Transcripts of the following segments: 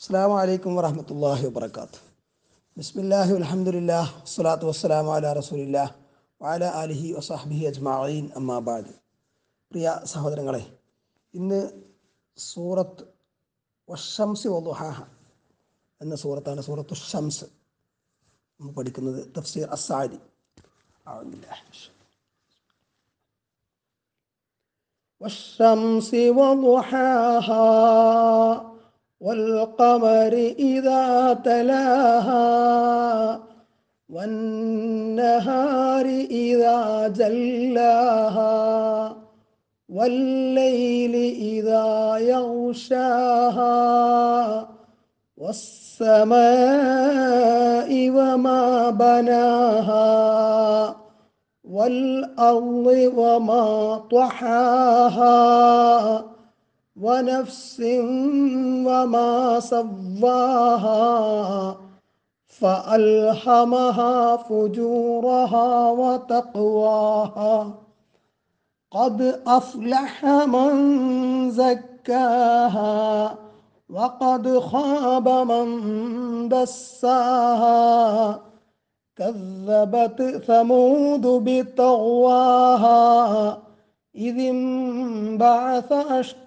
അസ്സാം വലൈക്കും വറഹമത്തല്ലാഹി വാബർക്കാത്തു ബിസ്മില്ലാഹി അലഹമുല്ലാ വസ്സലാത്തു വസ്സലാമു അല റസൂലില്ലാ വാല അലിഹി വസാഹ്ബിഹി അജ്മാഈൻ അമ്മാബാദ് പ്രിയ സഹോദരങ്ങളെ ഇന്ന് സൂറത്ത് വഷംസി വലുഹാഹ എന്ന സൂറത്താണ് സൂറത്തു ഷംസ് നമ്മൾ പഠിക്കുന്നത് തഫ്സീർ അസാദി والشمس وضحاها والقمر إذا تلاها والنهار إذا جلاها والليل إذا يغشاها والسماء وما بناها والأرض وما طحاها. ونفس وما سواها فألهمها فجورها وتقواها. قد أفلح من زكاها وقد خاب من دساها. كذبت ثمود بطغواها إذ انبعث أشقاها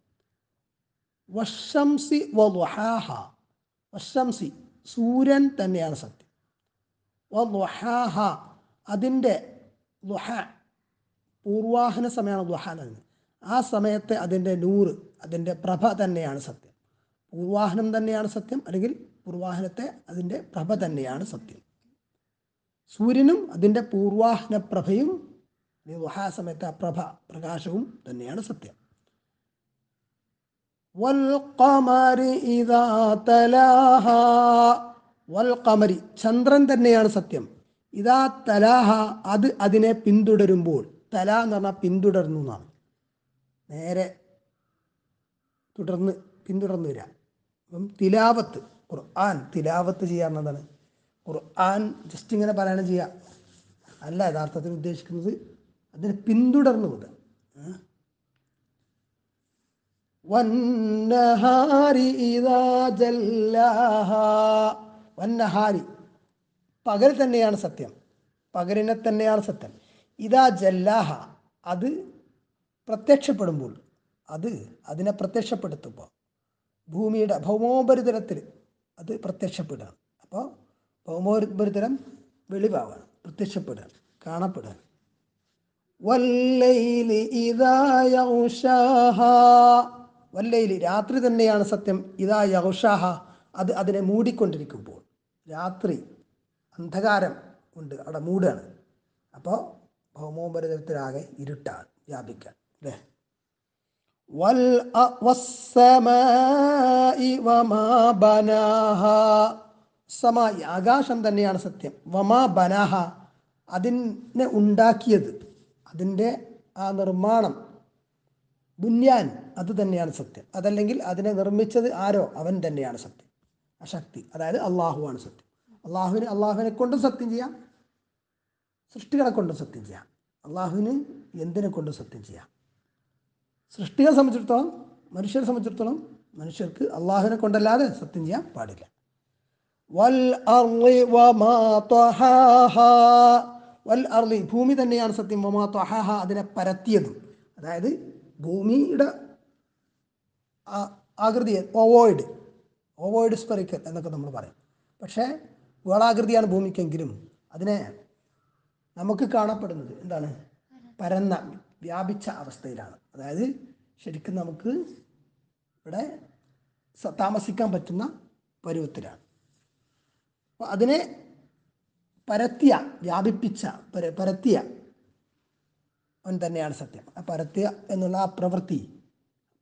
വഷംസി വഹാഹ വഷംസി സൂര്യൻ തന്നെയാണ് സത്യം. വഹാഹ അതിന്റെ ദുഹ പൂർവാഹന സമയമാണ് ദുഹ എന്ന് ആ സമയത്തെ അതിന്റെ നൂറ് അതിന്റെ പ്രഭ തന്നെയാണ് സത്യം. പൂർവാഹനം തന്നെയാണ് സത്യം അല്ലെങ്കിൽ പൂർവാഹനത്തെ അതിന്റെ പ്രഭ തന്നെയാണ് സത്യം. സൂര്യനും അതിന്റെ പൂർവാഹന പ്രഭയും ദുഹാ സമയത്തെ ആ പ്രഭ പ്രകാശവും തന്നെയാണ് സത്യം. വൽഖമരി ചന്ദ്രൻ തന്നെയാണ് സത്യം. ഇതാ തലാഹ അത് അതിനെ പിന്തുടരുമ്പോൾ തല എന്ന് പറഞ്ഞാൽ പിന്തുടർന്നു എന്നാണ്. നേരെ തുടർന്ന് പിന്തുടർന്നു വരിക അപ്പം തിലാവത്ത് ഖുർആൻ തിലാവത്ത് ചെയ്യാറുള്ളതാണ് ഖുർആൻ ജസ്റ്റ് ഇങ്ങനെ പാരായണം ചെയ്യുക. അല്ല യഥാർത്ഥത്തിൽ ഉദ്ദേശിക്കുന്നത് അതിനെ പിന്തുടർന്നു വിടുക. വന്നഹാരി ഇതാ ജല്ലാഹ. വന്നഹാരി. പകൽ തന്നെയാണ് സത്യം. പകലിനെ തന്നെയാണ് സത്യം. ഇതാ ജല്ലാഹ. അത് പ്രത്യക്ഷപ്പെടുമ്പോൾ അത് അതിനെ പ്രത്യക്ഷപ്പെടുത്തുമ്പോൾ ഭൂമിയുടെ ഭൗമോപരിതലത്തിൽ അത് പ്രത്യക്ഷപ്പെടുകയാണ്. അപ്പോൾ ഭൗമോപരിതലം വെളിവാവാണ് പ്രത്യക്ഷപ്പെടുകയാണ് കാണപ്പെടുകയാണ് വല്ലൈലി ഇതാ യൗഷാഹ വല്ലയിൽ രാത്രി തന്നെയാണ് സത്യം. ഇതാ യൗഷാഹ. അത് അതിനെ മൂടിക്കൊണ്ടിരിക്കുമ്പോൾ. രാത്രി അന്ധകാരം ഉണ്ട്. അവിടെ മൂടാണ്. അപ്പോൾ ഭൗമോപരിതലത്തിലാകെ ഇരുട്ടാണ്. വ്യാപിക്കാൻ. അല്ലേ? വൽ സമായി ആകാശം തന്നെയാണ് സത്യം. വമാ ബനാഹ. അതിനെ ഉണ്ടാക്കിയത്. അതിന്റെ ആ നിർമ്മാണം ബുന്യാൻ അത് തന്നെയാണ് സത്യം. അതല്ലെങ്കിൽ അതിനെ നിർമ്മിച്ചത് ആരോ? അവൻ തന്നെയാണ് സത്യം. ആ ശക്തി അതായത് അള്ളാഹുവാണ് സത്യം. അള്ളാഹുവിന് അള്ളാഹുവിനെ കൊണ്ടും സത്യം ചെയ്യാം. സൃഷ്ടികളെ കൊണ്ടും സത്യം ചെയ്യാം. അള്ളാഹുവിന് എന്തിനെ കൊണ്ടും സത്യം ചെയ്യാം? സൃഷ്ടികളെ സംബന്ധിച്ചിടത്തോളം മനുഷ്യരെ സംബന്ധിച്ചിടത്തോളം മനുഷ്യർക്ക് അള്ളാഹുവിനെ കൊണ്ടല്ലാതെ സത്യം ചെയ്യാൻ പാടില്ല. വൽ വൽ അർലി ഭൂമി തന്നെയാണ് സത്യം. വമാ ത്വഹാഹ അതിനെ പരത്തിയതും. അതായത് ഭൂമിയുടെ ആകൃതി ഓവോയിഡ് ഓവോയിഡ് സ്പെറിക്കൽ എന്നൊക്കെ നമ്മൾ പറയും. പക്ഷേ ഗോളാകൃതിയാണ് ഭൂമിക്കെങ്കിലും അതിനെ നമുക്ക് കാണപ്പെടുന്നത് എന്താണ്? പരന്ന വ്യാപിച്ച അവസ്ഥയിലാണ്. അതായത് ശരിക്കും നമുക്ക് ഇവിടെ താമസിക്കാൻ പറ്റുന്ന പരുവത്തിലാണ്. അപ്പോൾ അതിനെ പരത്തിയ വ്യാപിപ്പിച്ച പര പരത്തിയ അവൻ തന്നെയാണ് സത്യം ആ പരത്തിയ എന്നുള്ള ആ പ്രവൃത്തി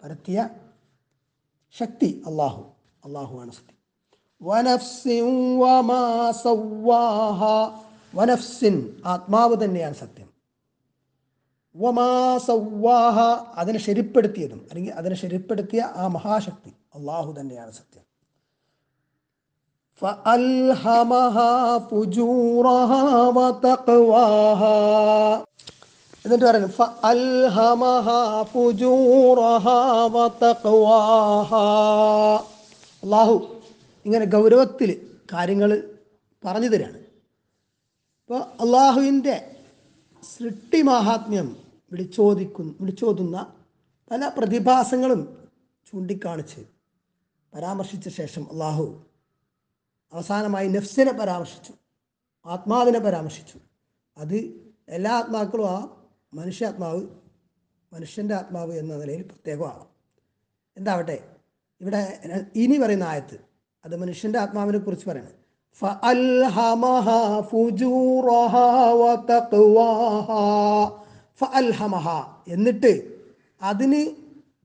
പരത്തിയ ശക്തി അള്ളാഹു അള്ളാഹുവാണ് സത്യം വനഫ്സിൻ വമാ സവ്വാഹ വനഫ്സിൻ ആത്മാവ് തന്നെയാണ് സത്യം വമാ സവ്വാഹ അതിനെ ശരിപ്പെടുത്തിയതും അല്ലെങ്കിൽ അതിനെ ശരിപ്പെടുത്തിയ ആ മഹാശക്തി അള്ളാഹു തന്നെയാണ് സത്യം فألهمها فجورها وتقواها എന്നിട്ട് പറയുന്നു അള്ളാഹു ഇങ്ങനെ ഗൗരവത്തിൽ കാര്യങ്ങൾ പറഞ്ഞു തരാണ്. അപ്പോൾ അള്ളാഹുവിന്റെ സൃഷ്ടി മാഹാത്മ്യം വിളിച്ചോദിക്കുന്ന വിളിച്ചോതുന്ന പല പ്രതിഭാസങ്ങളും ചൂണ്ടിക്കാണിച്ച് പരാമർശിച്ച ശേഷം അള്ളാഹു അവസാനമായി നഫ്സിനെ പരാമർശിച്ചു ആത്മാവിനെ പരാമർശിച്ചു. അത് എല്ലാ ആത്മാക്കളും ആ മനുഷ്യാത്മാവ് മനുഷ്യന്റെ ആത്മാവ് എന്ന നിലയിൽ പ്രത്യേകമാകാം എന്താവട്ടെ ഇവിടെ ഇനി പറയുന്ന ആയത്ത് അത് മനുഷ്യന്റെ ആത്മാവിനെ കുറിച്ച് പറയണം എന്നിട്ട് അതിന്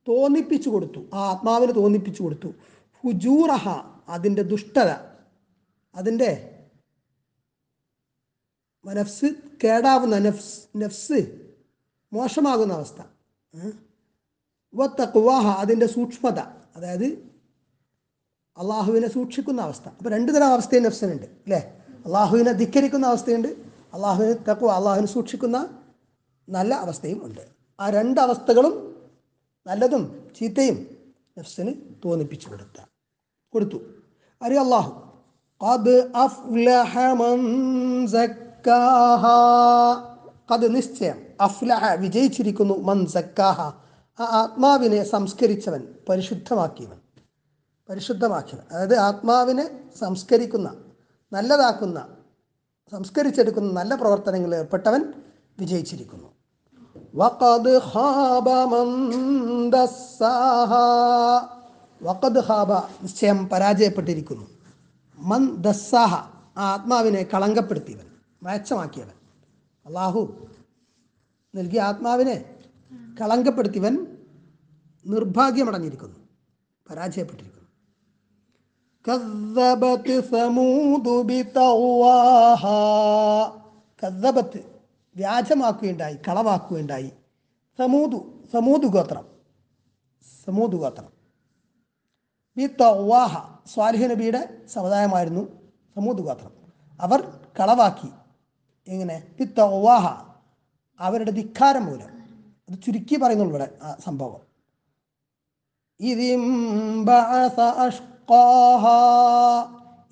തോന്നിപ്പിച്ചു കൊടുത്തു ആ ആത്മാവിന് തോന്നിപ്പിച്ചു കൊടുത്തു. ഹുജൂറഹ അതിന്റെ ദുഷ്ടത അതിന്റെ നഫ്സ് കേടാവുന്ന നഫ്സ് നഫ്സ് മോശമാകുന്ന അവസ്ഥ. വത്തക്കുവാഹ അതിന്റെ സൂക്ഷ്മത. അതായത് അള്ളാഹുവിനെ സൂക്ഷിക്കുന്ന അവസ്ഥ. അപ്പോൾ രണ്ട് തരം അവസ്ഥയും നഫ്സിനുണ്ട് അല്ലേ? അള്ളാഹുവിനെ ധിക്കരിക്കുന്ന അവസ്ഥയുണ്ട് അള്ളാഹുവിനെ തക്കുവ അള്ളാഹുവിനെ സൂക്ഷിക്കുന്ന നല്ല അവസ്ഥയും ഉണ്ട്. ആ രണ്ട് അവസ്ഥകളും നല്ലതും ചീത്തയും നഫ്സിന് തോന്നിപ്പിച്ചു കൊടുത്ത കൊടുത്തു. അരി അള്ളാഹു ഖദ് മൻ നിശ്ചയം. അഫ്ലഹ വിജയിച്ചിരിക്കുന്നു മൻ സക്കാഹ ആ ആത്മാവിനെ സംസ്കരിച്ചവൻ പരിശുദ്ധമാക്കിയവൻ. പരിശുദ്ധമാക്കിയവൻ. അതായത് ആത്മാവിനെ സംസ്കരിക്കുന്ന നല്ലതാക്കുന്ന സംസ്കരിച്ചെടുക്കുന്ന നല്ല പ്രവർത്തനങ്ങളിൽ ഏർപ്പെട്ടവൻ വിജയിച്ചിരിക്കുന്നു. വഖദ് ദസ്സാഹ. വഖദ് ഖാബ നിശ്ചയം പരാജയപ്പെട്ടിരിക്കുന്നു. മൻ ദസ്സാഹ ആ ആത്മാവിനെ കളങ്കപ്പെടുത്തിയവൻ മയച്ചമാക്കിയവൻ. അള്ളാഹു നൽകിയ ആത്മാവിനെ കളങ്കപ്പെടുത്തിയവൻ നിർഭാഗ്യമടഞ്ഞിരിക്കുന്നു പരാജയപ്പെട്ടിരിക്കുന്നു. ബിതവാഹ. കദ്ദബത്ത് വ്യാജമാക്കുകയുണ്ടായി കളവാക്കുകയുണ്ടായി. സമൂതു സമൂതു ഗോത്രം സമൂതു ഗോത്രം. ബി തവാഹ സ്വാലിഹ് നബിയുടെ സമുദായമായിരുന്നു സമൂത് ഗോത്രം. അവർ കളവാക്കി എങ്ങനെ തവാഹ അവരുടെ ധിക്കാരം മൂലം. അത് ചുരുക്കി പറയുന്നുള്ളൂ ഇവിടെ ആ സംഭവം.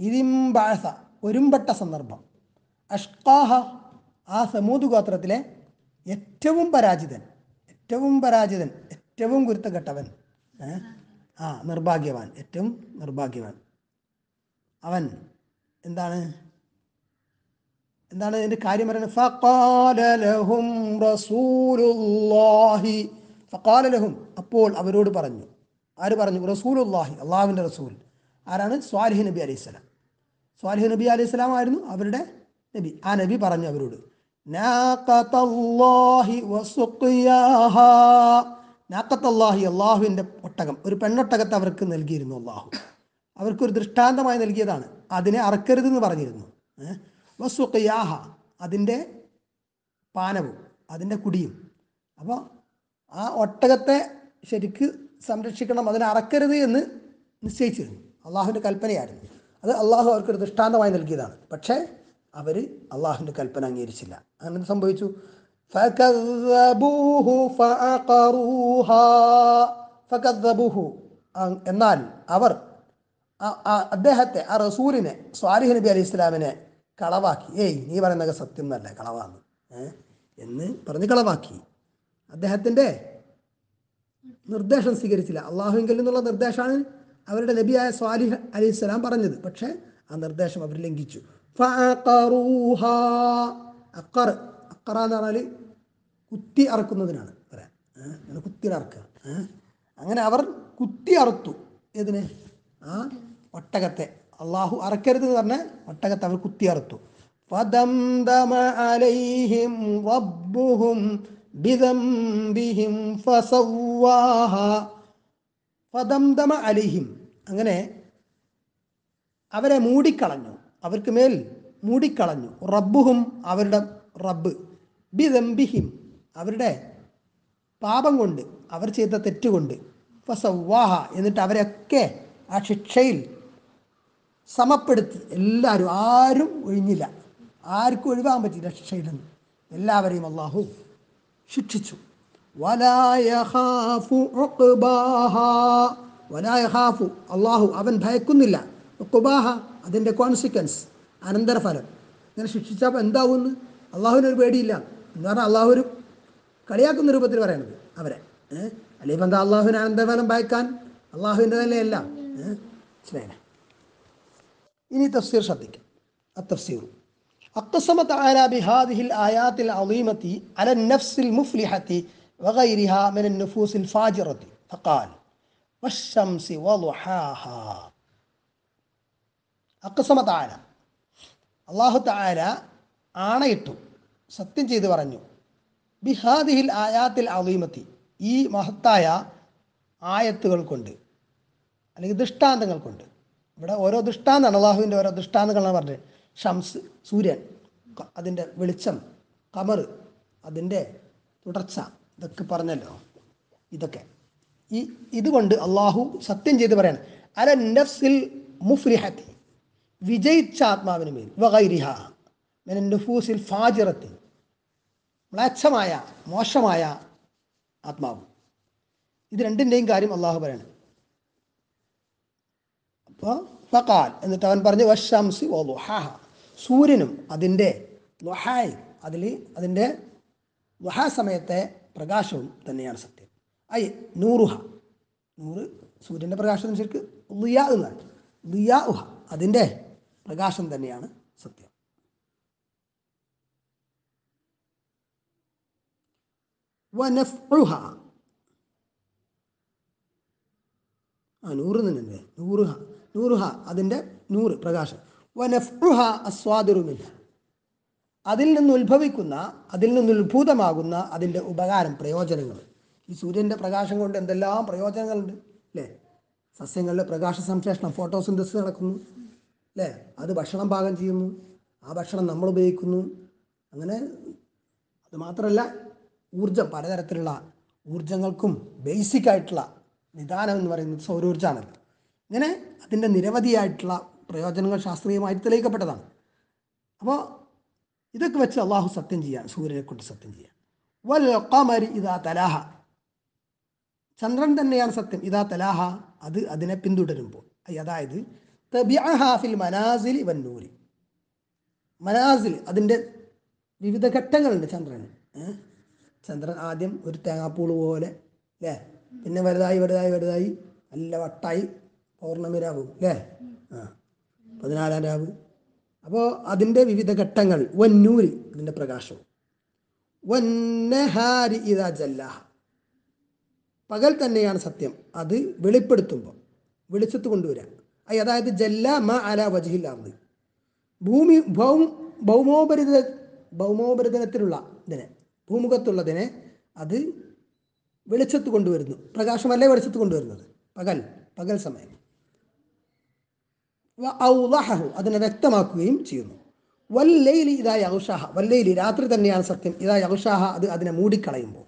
ഇതിംബാസ ഒരുമ്പെട്ട സന്ദർഭം. അഷ്കാഹ ആ സമൂത് ഗോത്രത്തിലെ ഏറ്റവും പരാജിതൻ ഏറ്റവും പരാജിതൻ ഏറ്റവും കുരുത്തക്കെട്ടവൻ ഏ? ആ നിർഭാഗ്യവാൻ ഏറ്റവും നിർഭാഗ്യവാൻ. അവൻ എന്താണ്? എന്താണ് ഇതിന്റെ കാര്യം പറയുന്നത്? ഫഖാല ലഹും റസൂലുള്ളാഹി. ഫഖാല ലഹും. അപ്പോൾ അവരോട് പറഞ്ഞു. ആര് പറഞ്ഞു? റസൂലുല്ലാഹി അള്ളാഹുവിന്റെ റസൂൽ. ആരാണ്? സ്വാലിഹ് നബി അലൈഹി സ്വലാം. സ്വാലിഹ് നബി അലൈഹി സ്വലാം ആയിരുന്നു അവരുടെ നബി. ആ നബി പറഞ്ഞു അവരോട് അള്ളാഹുവിന്റെ ഒട്ടകം. ഒരു പെണ്ണൊട്ടകത്തെ അവർക്ക് നൽകിയിരുന്നു അള്ളാഹു. അവർക്കൊരു ദൃഷ്ടാന്തമായി നൽകിയതാണ്. അതിനെ അറക്കരുതെന്ന് പറഞ്ഞിരുന്നു. ഏഹ്? വസ്വക്കയാഹ അതിന്റെ പാനവും അതിന്റെ കുടിയും. അപ്പോൾ ആ ഒട്ടകത്തെ ശരിക്ക് സംരക്ഷിക്കണം അതിനെ അറക്കരുത് എന്ന് നിശ്ചയിച്ചിരുന്നു. അള്ളാഹുവിന്റെ കൽപ്പനയായിരുന്നു. അത് അള്ളാഹു അവർക്കൊരു ദൃഷ്ടാന്തമായി നൽകിയതാണ്. പക്ഷേ അവർ അള്ളാഹുവിന്റെ കൽപ്പന അംഗീകരിച്ചില്ല. അങ്ങനെ സംഭവിച്ചു? എന്നാൽ അവർ അദ്ദേഹത്തെ ആ റസൂലിനെ സ്വാലിഹ് നബി അലി ഇസ്ലാമിനെ കളവാക്കി. ഏയ് നീ പറയുന്നൊക്കെ സത്യം എന്നല്ല കളവാന്ന്? എന്ന് പറഞ്ഞ് കളവാക്കി. അദ്ദേഹത്തിന്റെ നിർദ്ദേശം സ്വീകരിച്ചില്ല. അള്ളാഹുവിങ്കിൽ നിന്നുള്ള നിർദ്ദേശമാണ് അവരുടെ നബിയായ സ്വാലിഹ് അലൈഹി സ്വലാം പറഞ്ഞത്. പക്ഷേ ആ നിർദ്ദേശം അവർ ലംഘിച്ചു. അഖർ അഖറ എന്ന് പറഞ്ഞാൽ കുത്തി അറക്കുന്നതിനാണ് പറയാം. ഏഹ്? അങ്ങനെ കുത്തി അറക്കുക? അങ്ങനെ അവർ കുത്തി അറുത്തു. ഏതിന്? ആ ഒട്ടകത്തെ. അള്ളാഹു അറക്കരുത് എന്ന് പറഞ്ഞ് ഒട്ടകത്തെ അവർ കുത്തിയറുത്തു. അലിഹിം അങ്ങനെ അവരെ മൂടിക്കളഞ്ഞു. അവർക്ക് മേൽ മൂടിക്കളഞ്ഞു. റബ്ബുഹും അവരുടെ റബ്ബ്. ബിദംബിഹിം. അവരുടെ പാപം കൊണ്ട് അവർ ചെയ്ത തെറ്റുകൊണ്ട് ഫസവാഹ എന്നിട്ട് അവരൊക്കെ ആ ശിക്ഷയിൽ സമപ്പെടുത്തി എല്ലാവരും ആരും ഒഴിഞ്ഞില്ല. ആർക്കും ഒഴിവാൻ പറ്റില്ല ശിക്ഷയിൽ നിന്ന് എല്ലാവരെയും അള്ളാഹു ശിക്ഷിച്ചു. വലായഹാഫു അള്ളാഹു അവൻ ഭയക്കുന്നില്ല. ഉക്കുബാഹ അതിന്റെ കോൺസിക്വൻസ് അനന്തരഫലം. ഇങ്ങനെ ശിക്ഷിച്ചപ്പോൾ എന്താവുമെന്ന് അള്ളാഹുവിനൊരു പേടിയില്ല. എന്ന് പറഞ്ഞാൽ അള്ളാഹു ഒരു കളിയാക്കുന്ന രൂപത്തിൽ പറയണത് അവരെ. അല്ലെങ്കിൽ എന്താ അള്ളാഹുവിന് അനന്തരഫലം ഭയക്കാൻ? അള്ളാഹുവിന്റെ തന്നെയല്ല മനസ്സിലായില്ലേ? ഇനി തഫ്സീർ ശ്രദ്ധിക്കാം التفسير أقسم تعالى بهذه الآيات العظيمة على النفس المفلحة وغيرها من النفوس الفاجرة فقال والشمس وضحاها أقسم تعالى അള്ളാഹു താല ആണയിട്ടു സത്യം ചെയ്തു പറഞ്ഞു ബിഹാദിഹിൽ ആയാത്തിൽ അലീമത്തി ഈ മഹത്തായ ആയത്തുകൾ കൊണ്ട് അല്ലെങ്കിൽ ദൃഷ്ടാന്തങ്ങൾ കൊണ്ട് ഇവിടെ ഓരോ ദൃഷ്ടാന്താണ് അള്ളാഹുവിന്റെ ഓരോ ദൃഷ്ടാന്തങ്ങളാണ് പറഞ്ഞത്. ഷംസ് സൂര്യൻ അതിന്റെ വെളിച്ചം കമർ അതിന്റെ തുടർച്ച ഇതൊക്കെ പറഞ്ഞല്ലോ. ഇതൊക്കെ. ഈ ഇതുകൊണ്ട് അള്ളാഹു സത്യം ചെയ്ത് പറയാണ്. അല നഫ്സിൽ മുഫ്രിഹത്തി വിജയിച്ച ആത്മാവിന് മേൽ വകൈരിഹ നഫൂസിൽ ഫാജിറത്തി മ്ലേച്ഛമായ മോശമായ ആത്മാവ്. ഇത് രണ്ടിന്റെയും കാര്യം അള്ളാഹു പറയാണ്. ഫക്കാൽ എന്നിട്ട് അവൻ പറഞ്ഞു വശംസി ഓ ലുഹാഹ സൂര്യനും അതിന്റെ ലുഹായ് അതിൽ അതിന്റെ ലുഹാ സമയത്തെ പ്രകാശവും തന്നെയാണ് സത്യം. ഐ നൂറുഹ. നൂറ് സൂര്യന്റെ പ്രകാശം ശരിക്ക് ലുയാ എന്നാണ് ലുയാ ഉഹ അതിന്റെ പ്രകാശം തന്നെയാണ് സത്യം. വനഫ്ഉഹ ആ നൂറ് തന്നെ നൂറുഹ അതിന്റെ നൂറ് പ്രകാശം. വനഫ്ഹ അസ്വാദുറുമില്ല അതിൽ നിന്ന് ഉത്ഭവിക്കുന്ന അതിൽ നിന്ന് ഉത്ഭൂതമാകുന്ന അതിന്റെ ഉപകാരം പ്രയോജനങ്ങൾ. ഈ സൂര്യന്റെ പ്രകാശം കൊണ്ട് എന്തെല്ലാം പ്രയോജനങ്ങളുണ്ട് അല്ലേ? സസ്യങ്ങളുടെ പ്രകാശ സംശ്ലേഷണം ഫോട്ടോസിന്തസിസ് നടക്കുന്നു അല്ലേ? അത് ഭക്ഷണം പാകം ചെയ്യുന്നു ആ ഭക്ഷണം നമ്മൾ ഉപയോഗിക്കുന്നു. അങ്ങനെ അത് മാത്രമല്ല ഊർജം പലതരത്തിലുള്ള ഊർജങ്ങൾക്കും ബേസിക് ആയിട്ടുള്ള നിദാനം എന്ന് പറയുന്നത് സൗരോർജമാണല്ലോ ഇങ്ങനെ അതിന്റെ നിരവധിയായിട്ടുള്ള പ്രയോജനങ്ങൾ ശാസ്ത്രീയമായി തെളിയിക്കപ്പെട്ടതാണ് അപ്പോൾ ഇതൊക്കെ വെച്ച് അള്ളാഹു സത്യം ചെയ്യാൻ സൂര്യനെ കൊണ്ട് സത്യം ചെയ്യാൻ. വൽ ഇതാ തലാഹ. ചന്ദ്രൻ തന്നെയാണ് സത്യം. ഇതാ തലാഹ അത് അതിനെ പിന്തുടരുമ്പോൾ. അതായത് തബിഅഹാഫിൽ മനാസിൽ വന്നൂരി മനാസിൽ അതിന്റെ വിവിധ ഘട്ടങ്ങളുണ്ട് ചന്ദ്രന്. ചന്ദ്രൻ ആദ്യം ഒരു തേങ്ങാപ്പൂൾ പോലെ അല്ലേ പിന്നെ വലുതായി വലുതായി വലുതായി നല്ല വട്ടായി പൗർണമി രാവും അല്ലേ ആ പതിനാലാം രാവ് അപ്പോൾ അതിന്റെ വിവിധ ഘട്ടങ്ങൾ വന്നൂരി അതിന്റെ പ്രകാശം വന്നഹാരി ഇതാ ജല്ലാഹ. പകൽ തന്നെയാണ് സത്യം. അത് വെളിപ്പെടുത്തുമ്പോൾ വെളിച്ചത്ത് കൊണ്ടുവരാൻ. ഐ, അതായത് ജല്ല മ അല വജഹിൽ അർദ്. ഭൂമി ഭൗം ഭൗമോപരിത ഭൗമോപരിതലത്തിലുള്ള ഇതിനെ ഭൂമുഖത്തുള്ളതിനെ അത് വെളിച്ചത്ത് കൊണ്ടുവരുന്നു. പ്രകാശമല്ലേ വെളിച്ചത്ത് കൊണ്ടുവരുന്നത്? പകൽ പകൽ സമയം. അതിനെ വ്യക്തമാക്കുകയും ചെയ്യുന്നു. വല്ലയിലി ഇതായ ഔഷാഹ വല്ലയിലി രാത്രി തന്നെയാണ് സത്യം. ഇതായ ഔഷാഹ അത് അതിനെ മൂടിക്കളയുമ്പോൾ.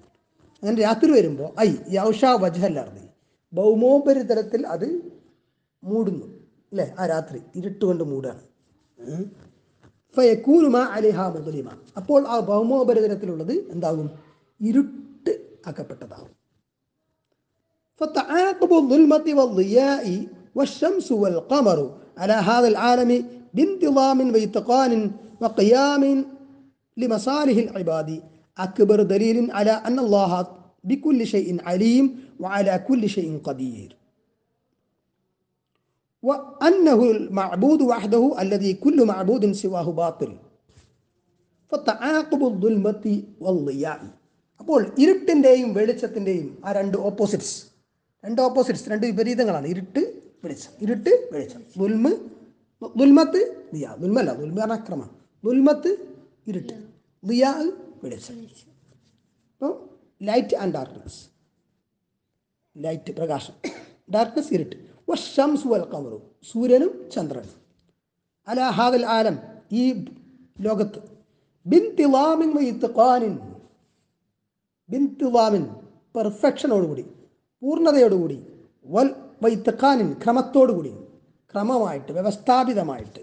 അങ്ങനെ രാത്രി വരുമ്പോൾ ഐ യൗഷാ വജഹല്ലർന്നി ഭൗമോപരിതലത്തിൽ അത് മൂടുന്നു അല്ലേ? ആ രാത്രി ഇരുട്ടുകൊണ്ട് മൂടാണ്. ഫയക്കൂനുമ അലിഹ മുതലിമ അപ്പോൾ ആ ഭൗമോപരിതലത്തിലുള്ളത് എന്താകും? ഇരുട്ട് ആക്കപ്പെട്ടതാകും. ഫത്തആഖബു ദുൽമതി വദ്ദിയാഇ വശംസു വൽ ഖമറു. على هذا العالم بانتظام واتقان وقيام لمصالح العباد أكبر دليل على أن الله بكل شيء عليم وعلى كل شيء قدير وأنه المعبود وحده الذي كل معبود سواه باطل فالتعاقب الظلمة والضياء അപ്പോൾ ഇരുട്ടിൻ്റെയും വെളിച്ചത്തിൻ്റെയും ആ രണ്ട് ഓപ്പോസിറ്റ്സ് രണ്ട് ഓപ്പോസിറ്റ്സ് രണ്ട് വിപരീതങ്ങളാണ് ഇരുട്ട് വെളിച്ചം. ഇരുട്ട് വെളിച്ചം. ദുൽമ് ദുൽമത്ത് ദിയാ. ദുൽമല്ല ദുൽമ പറഞ്ഞ അക്രമം. ദുൽമത്ത് ഇരുട്ട്. ദിയാ വെളിച്ചം. അപ്പോൾ ലൈറ്റ് ആൻഡ് ഡാർക്ക്നെസ് ലൈറ്റ് പ്രകാശം. ഡാർക്ക്നെസ് ഇരുട്ട്. വർഷം വൽ കമറു സൂര്യനും ചന്ദ്രനും. അല ഹാദൽ ആലം. ഈ ലോകത്ത്. ബിൻതിലാമിൻ വൈത്തഖാനിൻ ബിൻതിലാമിൻ പെർഫെക്ഷനോടുകൂടി പൂർണതയോടുകൂടി. വൽ വൈത്തഖാനിൻ ക്രമത്തോടുകൂടി ക്രമമായിട്ട് വ്യവസ്ഥാപിതമായിട്ട്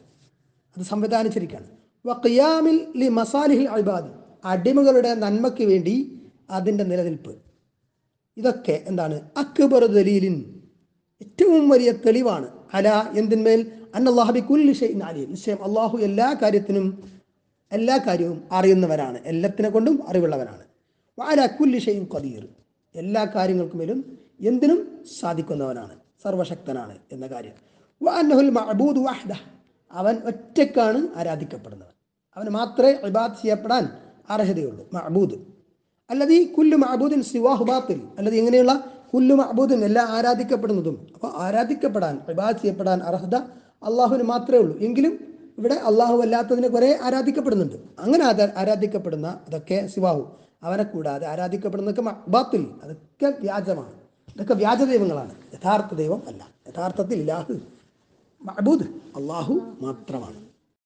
അത് സംവിധാനിച്ചിരിക്കുകയാണ്. വഖിയാമിൽ ലി മസാലിഹിൽ അൽബാദി അടിമകളുടെ നന്മയ്ക്ക് വേണ്ടി അതിന്റെ നിലനിൽപ്പ്. ഇതൊക്കെ എന്താണ്? അക്ബർ ദലീലിൻ ഏറ്റവും വലിയ തെളിവാണ്. അല എന്തിന്മേൽ? അന്നല്ലാഹബി കുല്ലിഷൈ അലി. നിശ്ചയം അള്ളാഹു എല്ലാ കാര്യത്തിനും എല്ലാ കാര്യവും അറിയുന്നവരാണ്. എല്ലാത്തിനെ കൊണ്ടും അറിവുള്ളവനാണ് വാല കുല്ലി ഷെയ്ൻ ഖദീർ. എല്ലാ കാര്യങ്ങൾക്കുമേലും എന്തിനും സാധിക്കുന്നവനാണ്. സർവശക്തനാണ് എന്ന കാര്യം. വഅന്നഹുൽ മഹബൂദ് വാഹ്ദ അവൻ ഒറ്റക്കാണ് ആരാധിക്കപ്പെടുന്നത്. അവന് മാത്രമേ ഇബാദ് ചെയ്യപ്പെടാൻ അർഹതയുള്ളൂ മഹബൂദ് അല്ലത് ഈ കുല്ലു മഹബൂദിൻ സിവാഹു അല്ലത് ഇങ്ങനെയുള്ള കുല്ലു മഹബൂദിൻ എല്ലാം ആരാധിക്കപ്പെടുന്നതും. അപ്പോൾ ആരാധിക്കപ്പെടാൻ ഇബാദ് ചെയ്യപ്പെടാൻ അർഹത അള്ളാഹുവിന് മാത്രമേ ഉള്ളൂ. എങ്കിലും ഇവിടെ അള്ളാഹു അല്ലാത്തതിന് കുറേ ആരാധിക്കപ്പെടുന്നുണ്ട്. അങ്ങനെ ആരാ- ആരാധിക്കപ്പെടുന്ന അതൊക്കെ സിവാഹു. അവനെ കൂടാതെ ആരാധിക്കപ്പെടുന്നതൊക്കെ ബാത്തിൽ അതൊക്കെ വ്യാജമാണ്. ഇതൊക്കെ വ്യാജ ദൈവങ്ങളാണ് യഥാർത്ഥ ദൈവം അല്ല. യഥാർത്ഥത്തിൽ ഇലാഹ് മഅബൂദ്. അള്ളാഹു മാത്രമാണ്.